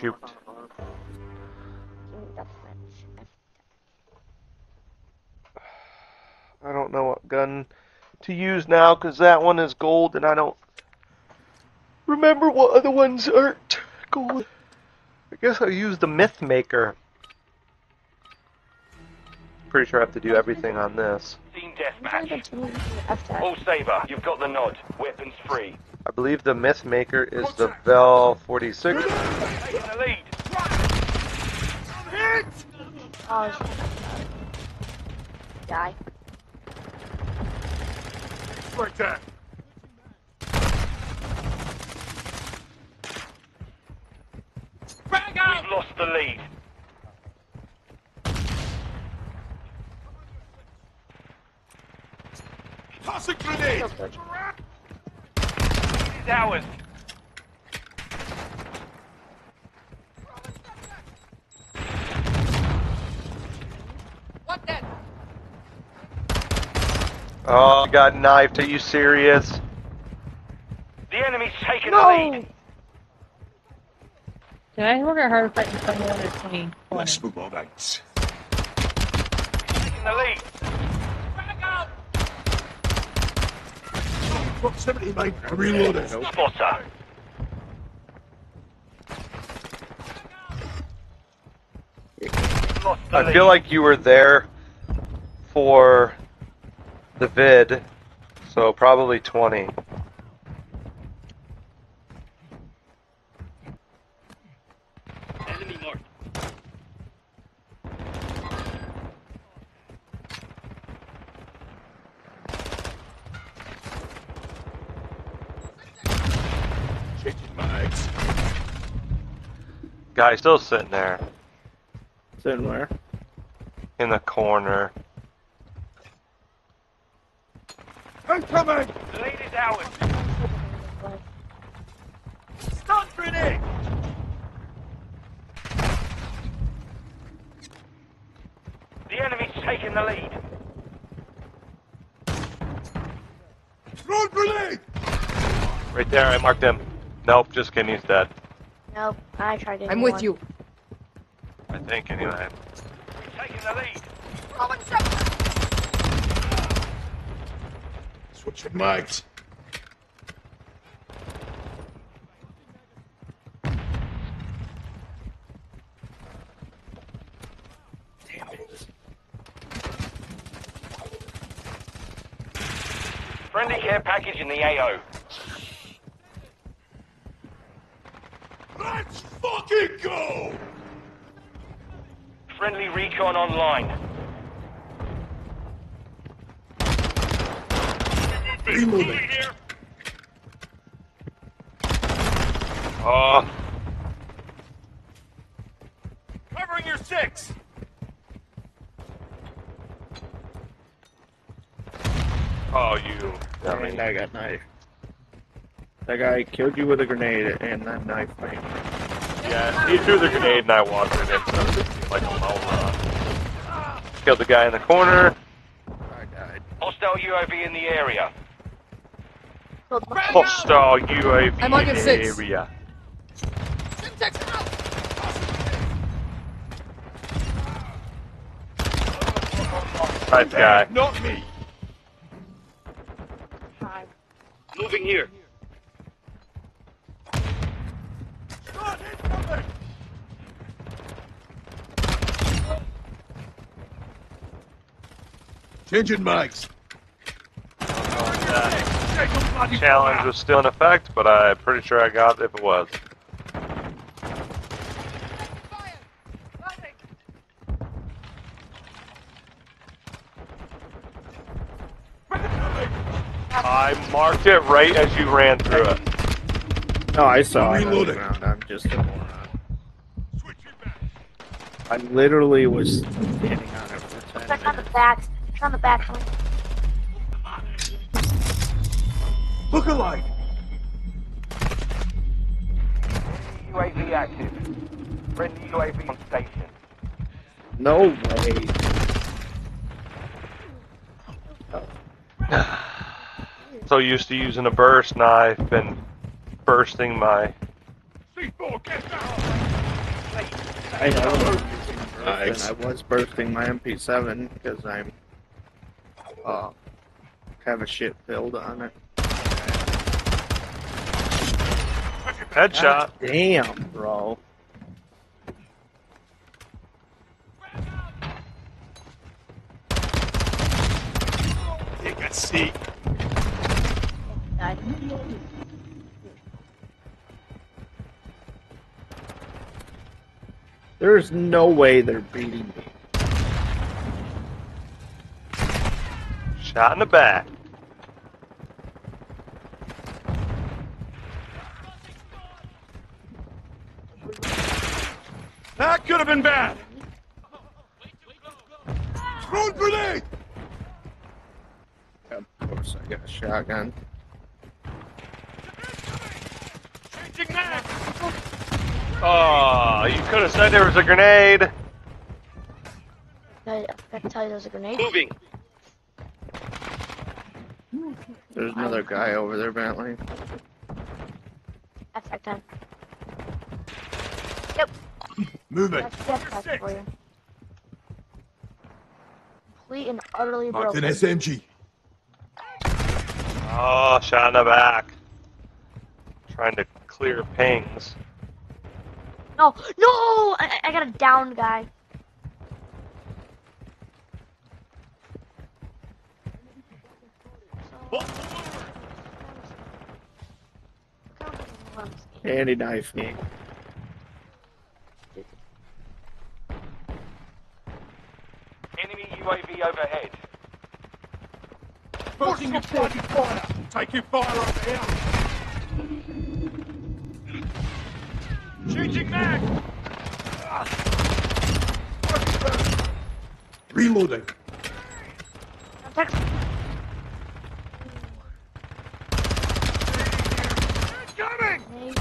Shoot. I don't know what gun to use now because that one is gold and I don't remember what other ones aren't gold. I guess I'll use the Myth Maker. Pretty sure I have to do everything on this. Team deathmatch. All saber, you've got the nod. Weapons free. Believe the Myth Maker is the Vel 46. Taking the lead. Oh, shit. Die. We've lost the lead. Toss a grenade! Kill switch. Lead. Oh, I got knifed. Are you serious? The enemy's taking the lead. No! Did I work at hard fighting someone or 20? Let's move on, mates. Taking the lead. Proximity, mate. I'm reloading. Spotter. I feel like you were there for the vid, so probably 20. Enemy marked. Changing mags. Guy still sitting there Sitting where? in the corner. Incoming! The lead is ours. Stun grenade! The enemy's taking the lead. Throw grenade! Right there, I marked him. Nope, just kidding, he's dead. Nope, I tried it. I'm with you. I think, anyway. We're taking the lead. Switching mags. Damn it. Friendly care package in the AO. Let's fucking go! Friendly recon online. Reloading. Oh, Covering your six. oh, you. I mean, I got knife. That guy killed you with a grenade and then knife me. Yeah, he threw the grenade and I walked in it, so it seemed like a Malva. Killed the guy in the corner. I died. Hostile UAV in the area. Hostile UAV I'm on your in six. area. Nice guy. Not me! Five. Moving here. Changing mags. Challenge was still in effect, but I'm pretty sure I got it if it was. I marked it right as you ran through it. No, I saw it on the Reloading. I'm just a moron. Switching mags. I literally was standing on it for 10 Check on the back. Check on the back. Look alive! UAV active. Friendly UAV on station. No way. So used to using a burst knife and bursting my Oh, get down! I know. I was bursting my MP7 because I'm uh have a shit build on it. Headshot. Damn, bro. Take a seat. There's no way they're beating me. Shot in the back. That could have been bad. Throw grenade! Of course, I got a shotgun. Changing mag! Oh, you could have said there was a grenade. I I can tell you there's a grenade. Moving. There's another guy over there, Bentley. That's that time. Moving. That's that's that for you. Complete and utterly Marked an. SMG. Oh, shot in the back. Trying to clear pings. No, no! I, I got a downed guy. And he knifed me. Enemy UAV overhead. Pushing your bloody fire. Taking fire over here. Changing mag! Reloading. Text. Coming!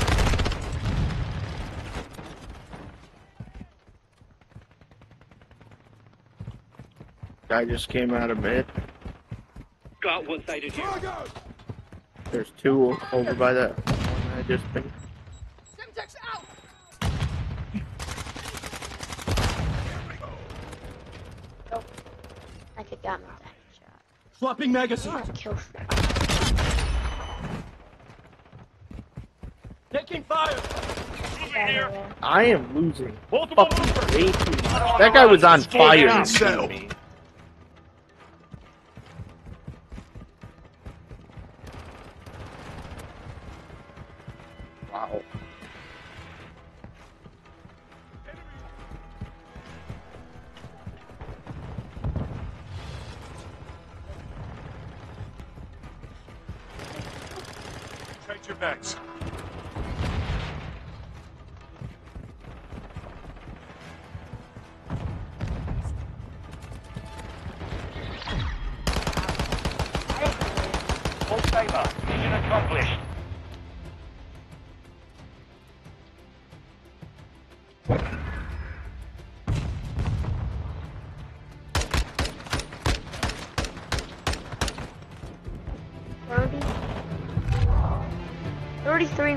Guy just came out of bed. Got one side of you. There's two over by that one I just been. I could got me that shot. Swapping magazine. Oh, kill. Taking fire! I am losing Multiple fucking movers. way too much. That guy was on fire. down. Settle. Your mags.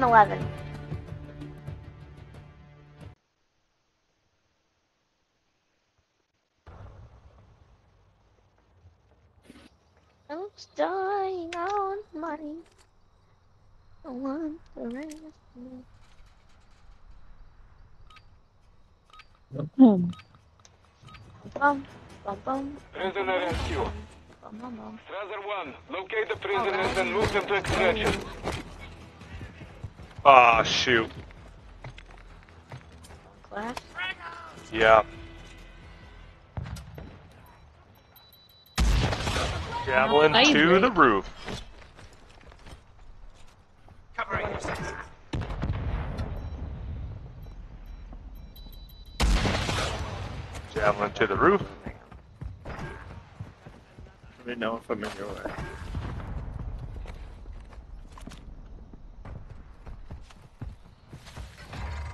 11 I'm dying on money. I want the rest of me. boom, boom. Prisoner rescue. Strasser 1, locate the prisoners and move them to extraction. Oh, shoot. Class. Yeah. Javelin Nice, to Rick. the roof. Covering. Javelin to the roof. Let me know if I'm in your way.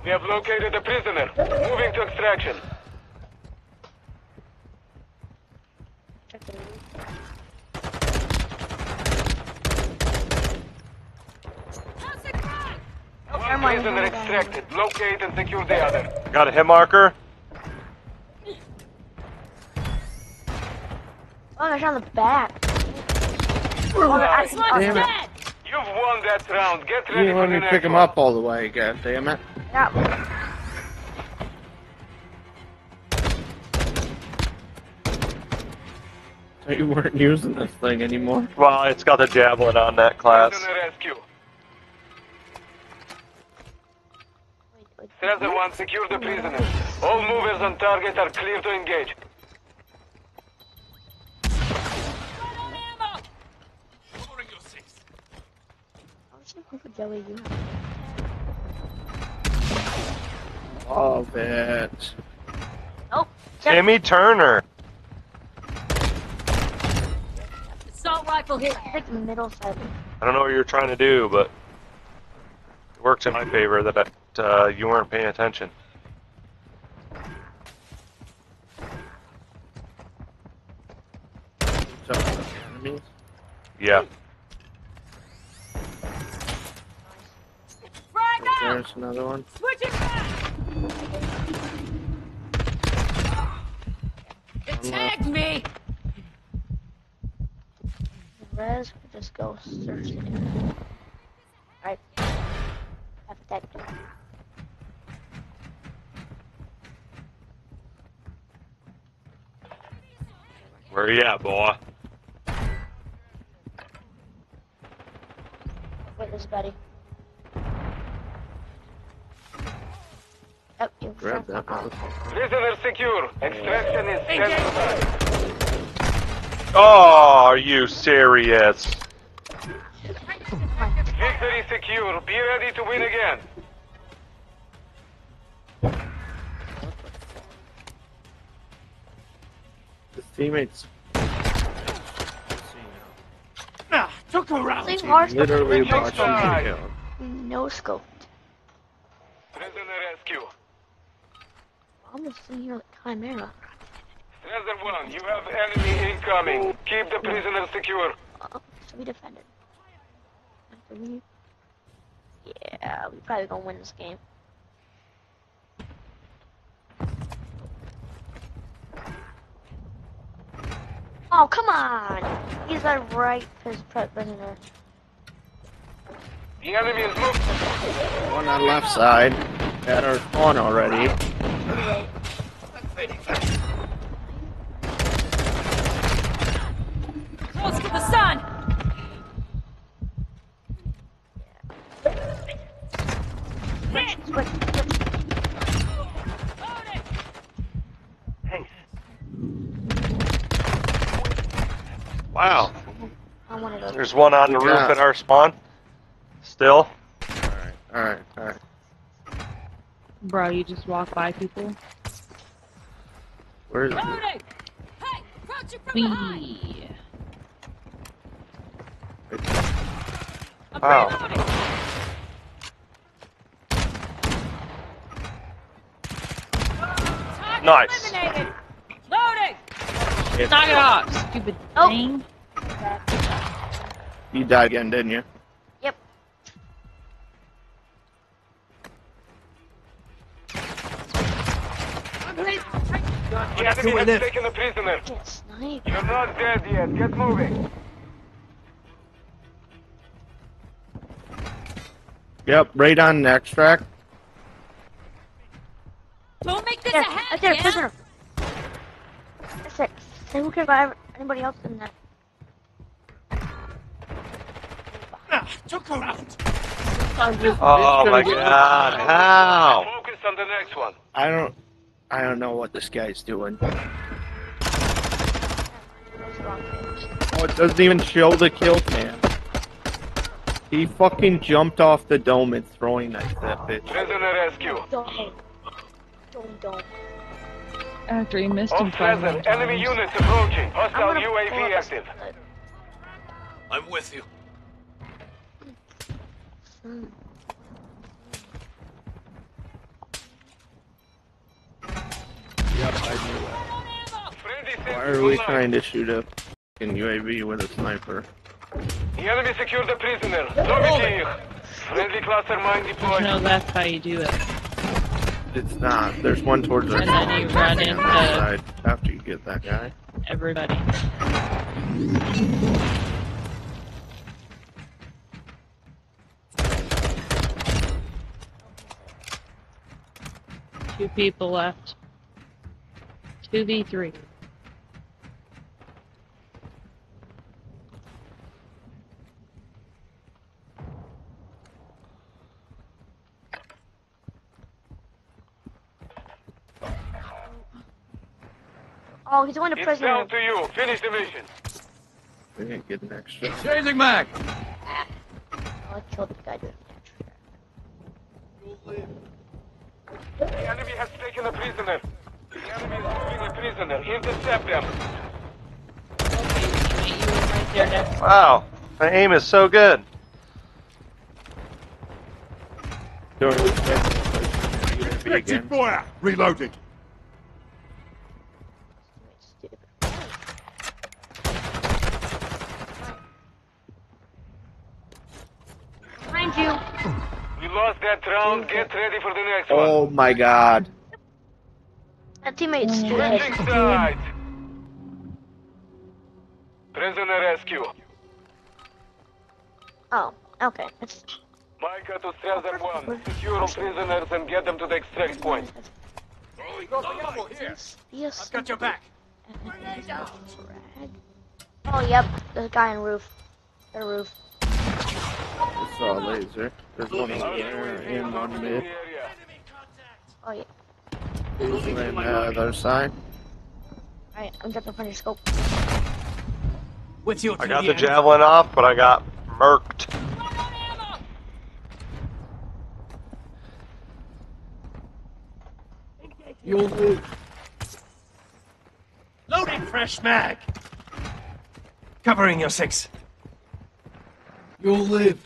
We have located the prisoner. Moving to extraction. Check. One prisoner never mind. detected. Locate and secure the other. Got a hit marker. Oh, there's on the back. Oh, I, Nice. oh, Damn it. You've won that round. Get You ready didn't for let me next pick him up all the way, god damn it. Yeah. Thought You weren't using this thing anymore. Well, it's got the javelin on that class. Prisoner rescue. Wait, wait. 1, secure the prisoner. All movers on target are clear to engage. Covering your six. I was looking for Joey. You Love it. Nope. Timmy Turner. Assault rifle here. Pick the middle side. I don't know what you're trying to do, but it works in my favor that uh, you weren't paying attention. Yeah. There's another one. Switch It tagged me! Res, we just go search the area. Alright. Have that. Where you at, boy? Wait, this buddy. Oh, you Grab that. Prisoner secure. Extraction is standing by. Oh, are you serious? Victory secure. Be ready to win again. His teammates. Ah, took a round. Same hard. Literally watching time. No scope. Prisoner rescue. I'm just sitting here like Chimera. Strelzer 1, you have enemy incoming. Keep the prisoner secure. Uh, so we defended. After we... Yeah, we probably gonna win this game. Oh, come on! He's a right pris- pri- prisoner. The enemy is moving. One on left side. Got our spawn already. Anyway, Close to the sun! Hit! switch, switch. Wow. I wanted to. There's one on the roof Yeah. at our spawn. Still. Alright, alright, alright. Bro, you just walk by people. Where's it? Loading! Hey! Approaching from behind! Wee. I'm Wow. Nice. eliminated! Loading! Knock it off, stupid Oh. thing. You died again, didn't you? Yep. The enemy has taken the prisoner. Get sniped. You're not dead yet. Get moving. Yep, right on the extract. Don't make this There, a right hat, there, yeah? prisoner. That's it. Say who cares about anybody else in that. Ah, took a round. Oh my god. How? Focus on the next one. I don't I don't know what this guy's doing. Oh, it doesn't even show the kill cam. He fucking jumped off the dome and throwing knife that bitch. Prisoner rescue. Don't. Don't, don't. After he missed All him five more present. Enemy times. units approaching. I'm Hostile gonna pull up UAV active. I'm with you. Hmm. Yep, I knew that. Friendly Why sentry are we online. trying to shoot a fucking UAV with a sniper? The enemy secured the prisoner. Зовите их. Friendly cluster mine There's deployed. no that's how you do it. It's not. There's one towards our And then you run into- side after you get that guy. Everybody. Two people left. 2v3. Oh, he's going to prison. It's down to you. Finish the mission. We didn't get an extra. Changing mag. Oh, I killed the guy doing The enemy has taken a prisoner. The enemy is holding a prisoner. Intercept them. Okay, you were right. Wow, my aim is so good. Doing this again. Effective fire. Reloading. Behind you. We lost that round. Get ready for the next oh one. Oh my god. That teammate's mm. dead. Switching sides. Prisoner rescue. Oh, okay. It's Micah to Strasser 1. Secure all prisoners and get them to the extract point. Yes, yes. I've got your back. Oh, yep. The guy on roof. The roof. I saw a laser. There's one over there and one mid. Oh, yeah. And then the other side. Alright, I'm jumping from your scope. With you. I got the javelin off, but I got murked. You'll live. Loading fresh mag. Covering your six. You'll live.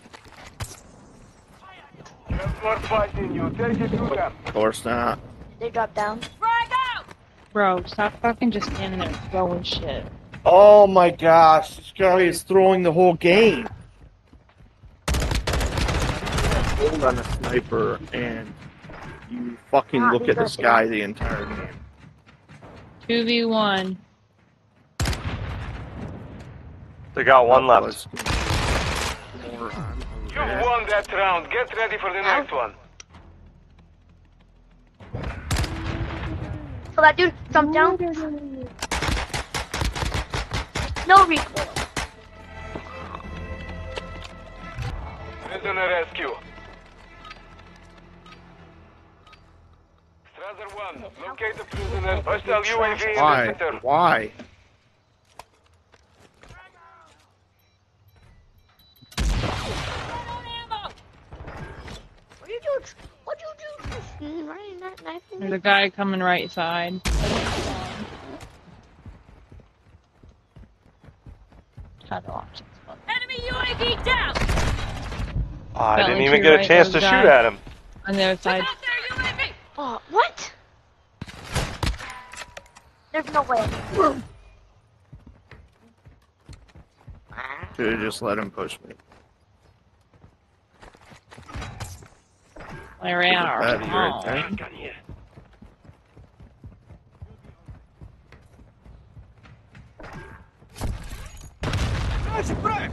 There's more fighting you. Take it to them. Of course not. They drop down. Frag out! Bro, stop fucking just standing there throwing shit. Oh my gosh, this guy is throwing the whole game. Hold on a sniper and you fucking Ah, look at the goes sky the entire game. 2v1. They got one left. You there. won that round. Get ready for the next one. So that dude jumped down. No recoil. Prisoner rescue. Strasser 1. Locate the prisoner. Hostile UAV in the Why? sector. Why? Ammo! What you do? You do? There's a guy coming right side. How to watch. Enemy UAV down! Oh, I didn't even get a right chance to shoot at him. On the other Check side. out their UAV! Oh, what? There's no way. Should have just let him push me. I ran our That'd right home. there. Gun breath.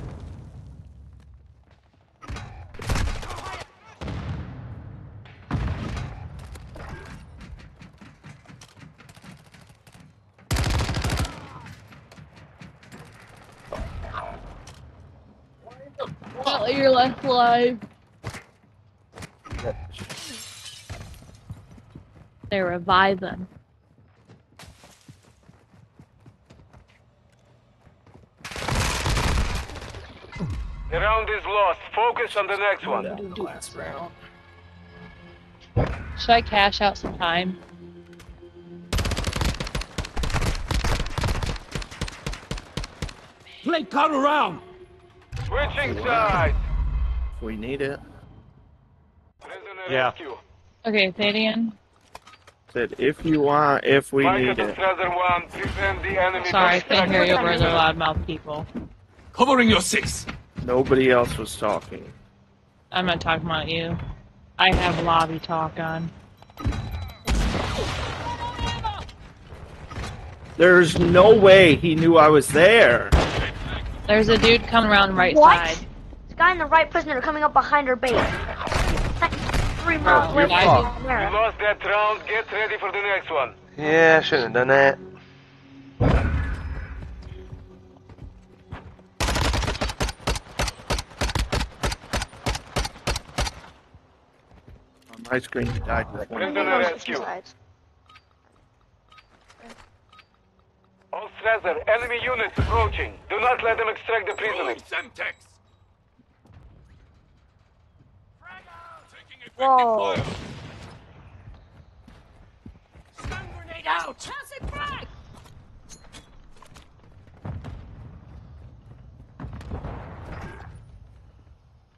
Oh, you're left alive. They revive them. The round is lost. Focus on the next one. Should I cash out some time? Play cut around. Switching sides. If we need it. Prisoner Yeah. rescue. Okay, say it again. Said if you want, if we Micah need it. Strasser 1. Defend the enemy. Sorry, I from couldn't hear you over the extract loudmouth people. Covering your six. Nobody else was talking. I'm not talking about you. I have lobby talk on. There's no way he knew I was there. There's a dude coming around right What? side. The guy in the right prisoner coming up behind her base. Like three miles you're. You lost that round. Get ready for the next one. Yeah, shouldn't have done that. On my screen, he died with one. Bring Maybe them those to are rescue. All Strasser, enemy units approaching. Do not let them extract the prisoners. Whoa. Stun grenade out. Chelsea frag!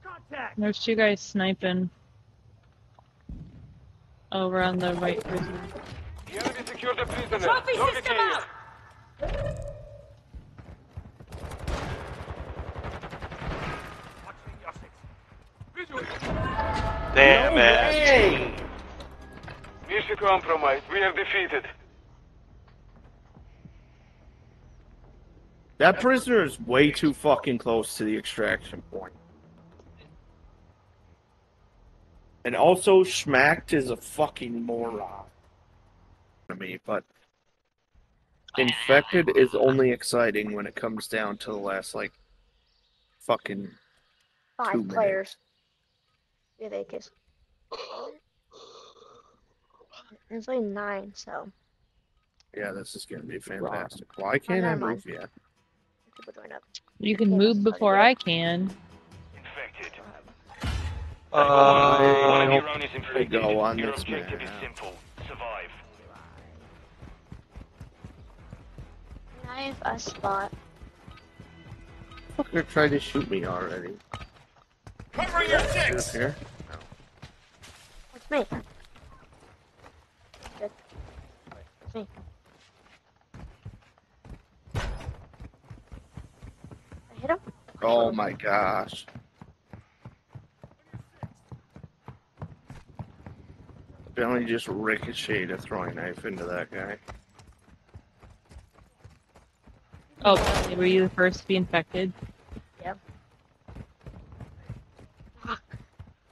Contact. There's two guys sniping over on the right prisoner. The enemy secured the prisoners. Trophy Lock system out! Watching your six. Visual. Damn No it. way! Mission compromised. We are defeated. That prisoner is way too fucking close to the extraction point. And also, Schmacked is a fucking moron. To me, but Infected is only exciting when it comes down to the last, like, fucking. Two Five minutes. Players. Yeah, they kiss. There's only nine, so Yeah, this is gonna be fantastic. Why can't I never mind. move yet? people join up. You can move before I can. Infected. Uh, One of I your hope own is they infected. go on Your this objective is map. simple. Survive. I have a spot. Fucker tried to shoot me already. Covering your Is six. here? It's me. Good. Me. I hit him. Oh my gosh. Apparently just ricocheted a throwing knife into that guy. Oh, were you the first to be infected? Fuck.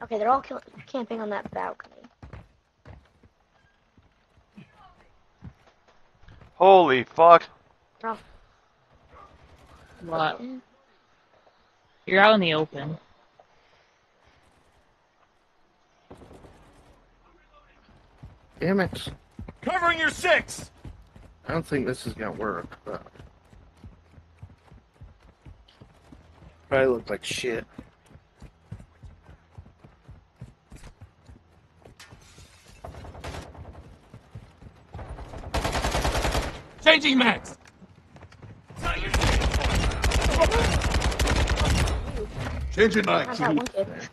Okay, they're all kill- camping on that balcony. holy fuck. What? You're out in the open. Damn it. Covering your six. I don't think this is gonna work, but. Probably look like shit. Changing max. Changing How's that?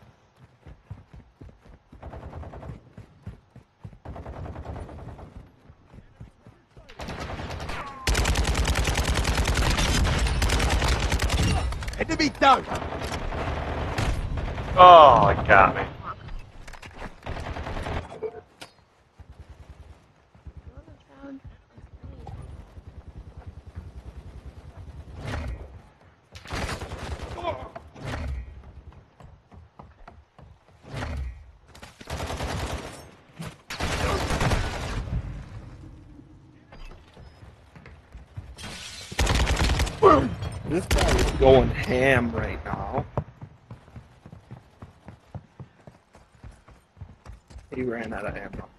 Enemy down. Oh, it got me. Ham right now. He ran out of ammo.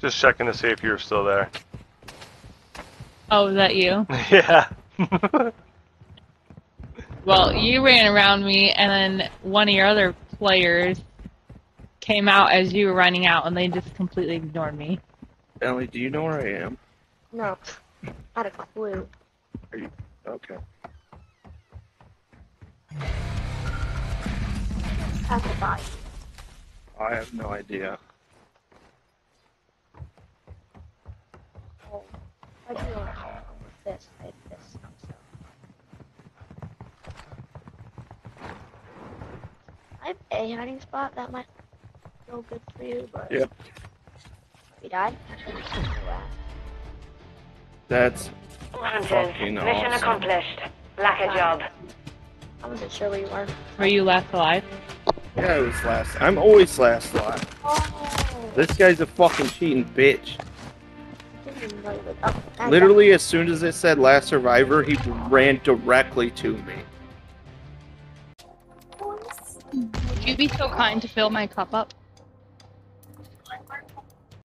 Just checking to see if you're still there. Oh, is that you? yeah. Well, you ran around me, and then one of your other players came out as you were running out, and they just completely ignored me. Ellie, do you know where I am? No. Not a clue. Okay. That's a body. I have no idea. Oh, I do know with this. I have this. So. I have a hiding spot that might feel good for you, but Yep. we died. That's Hunters, Fucking mission awesome. accomplished. Lack a job. I wasn't sure where you were. Were you last alive? yeah, I was last. I'm always last lot. Oh, This guy's a fucking cheating bitch. I didn't even know you were. I'm Literally, as soon as it said last survivor, he ran directly to me. Would you be so kind to fill my cup up?